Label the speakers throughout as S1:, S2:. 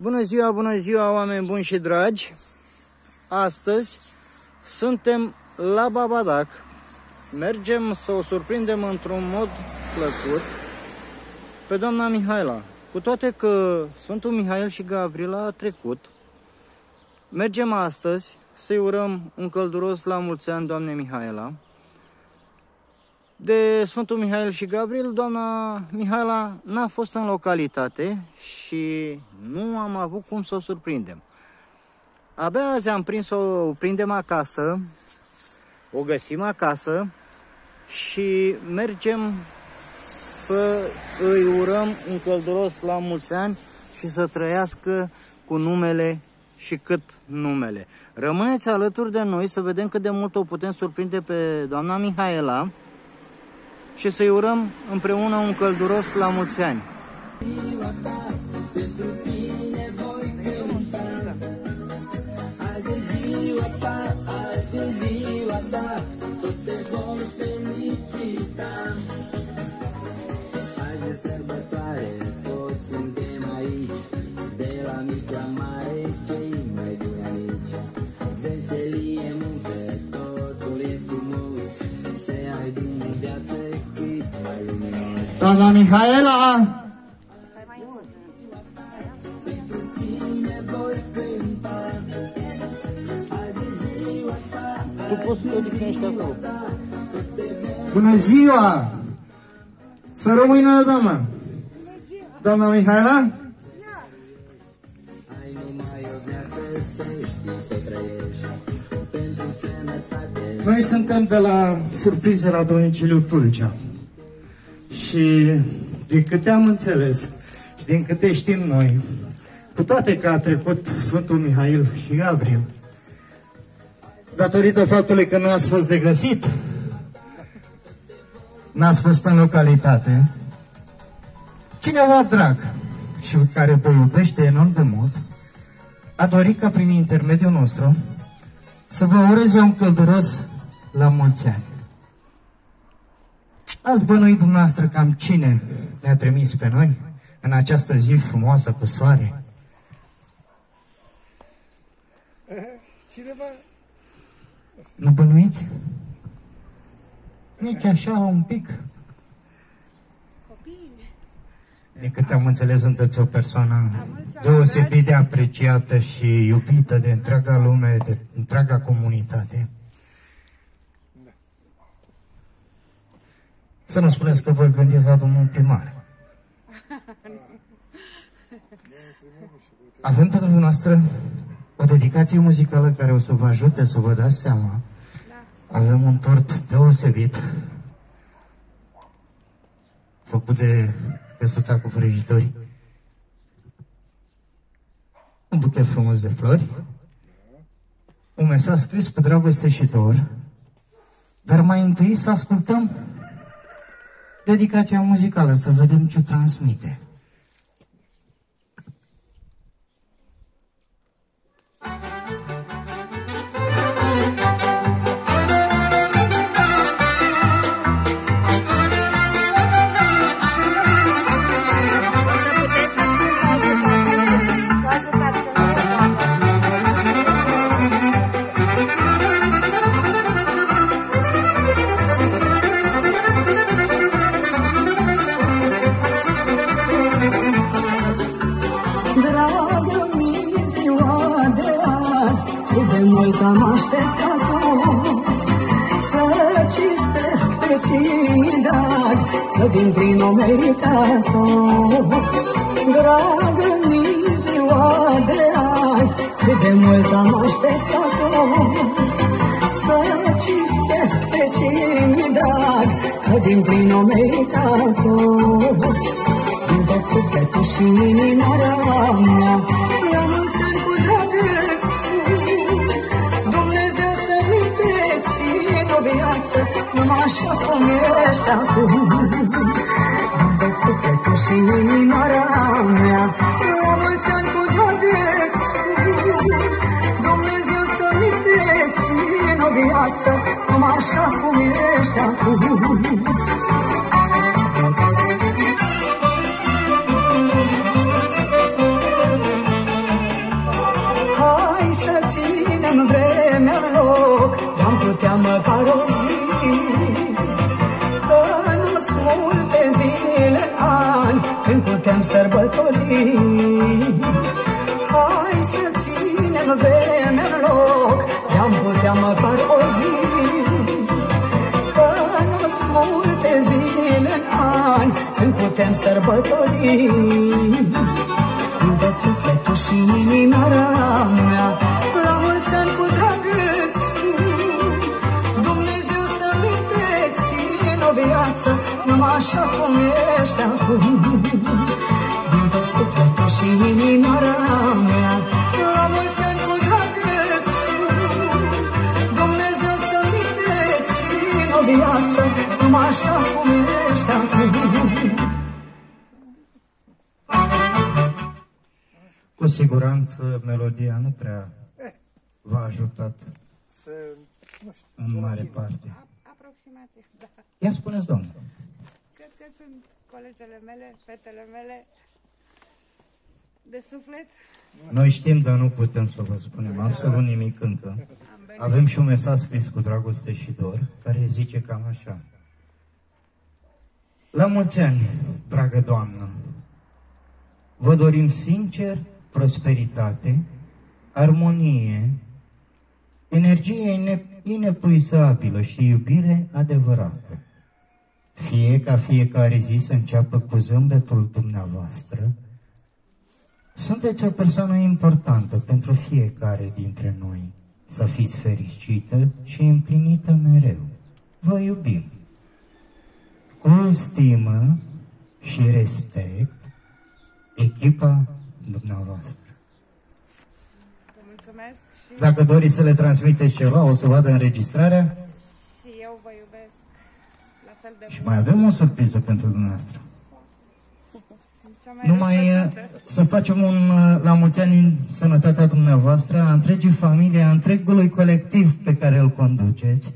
S1: Bună ziua, bună ziua, oameni buni și dragi! Astăzi suntem la Babadac. Mergem să o surprindem într-un mod plăcut pe doamna Mihaela. Cu toate că Sfântul Mihail și Gabriela a trecut, mergem astăzi să-i urăm un călduros la mulți ani, doamne Mihaela. De Sfântul Mihail și Gabriel, doamna Mihaela n-a fost în localitate și nu am avut cum să o surprindem. Abia azi am prins-o, o prindem acasă, o găsim acasă și mergem să îi urăm un călduros la mulți ani și să trăiască cu numele și cât numele. Rămâneți alături de noi să vedem cât de mult o putem surprinde pe doamna Mihaela și să-i urăm împreună un călduros la mulți ani. Doamna Mihaela! Tu poți să te odihnești acolo. Bună ziua! Să rămână, doamna! Doamna Mihaela? Noi suntem de la surpriză la domiciliul Tulcea. Și din câte am înțeles și din câte știm noi, cu toate că a trecut Sfântul Mihail și Gabriel, datorită faptului că nu ați fost de găsit, n-ați fost în localitate, cineva drag și care vă iubește enorm de mult, a dorit ca prin intermediul nostru să vă ureze un călduros la mulți ani. Ați bănuit dumneavoastră cam cine ne-a trimis pe noi în această zi frumoasă cu soare?
S2: Cineva?
S1: Nu bănuiți? Nici așa un pic. De cât am înțeles, sunteți o persoană deosebit de apreciată și iubită de întreaga lume, de întreaga comunitate. Să nu spuneți că voi gândiți la domnul primar. Avem pentru dumneavoastră o dedicație muzicală care o să vă ajute să vă dați seama. Avem un tort deosebit făcut de căsuța cu vrăjitori. Un buchet frumos de flori. Un mesaj scris cu dragoste și dor. Dar mai întâi să ascultăm dedicația muzicală, să vedem ce transmite.
S3: Din plin o meritat-o. Dragă mi ziua de azi, cât de mult am așteptat-o. Să cistesc pe cine drag, că din plin o meritat-o. Din tot sufletul și inima mea, așa cum ești acum. Unde sufletul și inimara mea. La mulți ani cu drageți Dumnezeu să-mi te țin o viață Cum așa cum ești acum. Hai să ținem vremea în loc. Am putea măcar o Când putem sărbători Hai să ținem vreme în loc. I-am putea măcar o zi. Că nu-s multe zile ani Când putem sărbători. Din tot sufletul și inima mea La mulți ani cu drag îți spun Dumnezeu să-mi te țină o viață Numai așa cum ești acum Din tot sufletul și inima mea La mulți ani cu drag îți spun Dumnezeu să-mi te țină o viață Numai așa cum ești acum
S1: Cu siguranță melodia nu prea v-a ajutat
S2: Să, nu știu,
S1: în mare
S2: țin.
S1: parte.
S4: Aproximativ, da.
S1: Ia spuneți, doamnă.
S4: Cred că sunt colegele mele, fetele mele de suflet.
S1: Noi știm, dar nu putem să vă spunem absolut nimic încă. Avem și un mesaj scris cu dragoste și dor, care zice cam așa. La mulți ani, dragă doamnă, vă dorim sincer prosperitate, armonie, energie ine- inepuizabilă și iubire adevărată. Fie ca fiecare zi să înceapă cu zâmbetul dumneavoastră, sunteți o persoană importantă pentru fiecare dintre noi. Să fiți fericită și împlinită mereu. Vă iubim. Cu stimă și respect, echipa dumneavoastră.
S4: Vă mulțumesc și,
S1: Dacă doriți să le transmiteți ceva, o să vadă înregistrarea
S4: și eu vă iubesc la fel de
S1: și
S4: mult.
S1: mai avem o surpriză pentru dumneavoastră.
S4: Sunt cea mai
S1: Numai uh,
S4: răsplătită.
S1: să facem un uh, la mulți ani în sănătatea dumneavoastră, a întregii familie, a întregului colectiv pe care îl conduceți.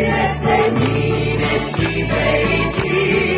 S5: Yes, they mean it, she, they,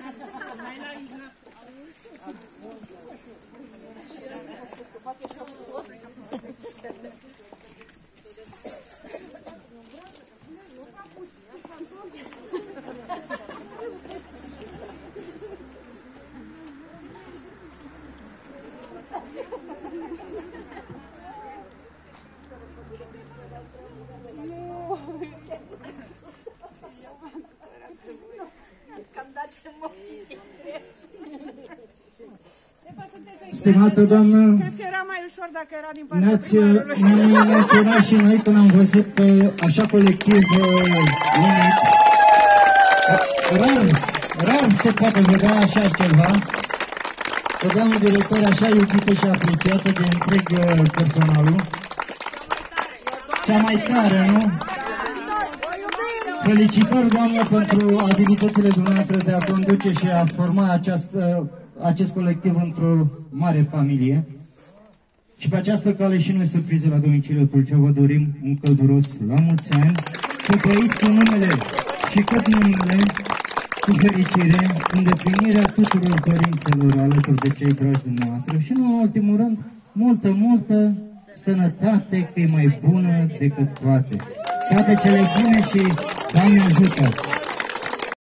S1: Stimată doamnă,
S4: Cred că era mai ușor dacă era din partea
S1: ne-ați
S4: primarului.
S1: ne-am emoționat și noi când am văzut că așa colectiv uh, unic, rar, rar se poate vedea așa ceva, o doamnă director așa iubită și apreciată de întreg uh, personalul, cea mai tare, nu? Felicitări, doamnă, pentru abilitățile dumneavoastră de a conduce și a forma această, acest colectiv într-o mare familie. Și pe această cale și noi surpriză la domiciliul Tulcea vă dorim un călduros la mulți ani, să trăiți cu numele și cât numele cu fericire, îndeplinirea tuturor dorințelor alături de cei dragi dumneavoastră și nu în ultimul rând, multă, multă sănătate, că e mai bună decât toate. Toate cele bune și Doamne ajută!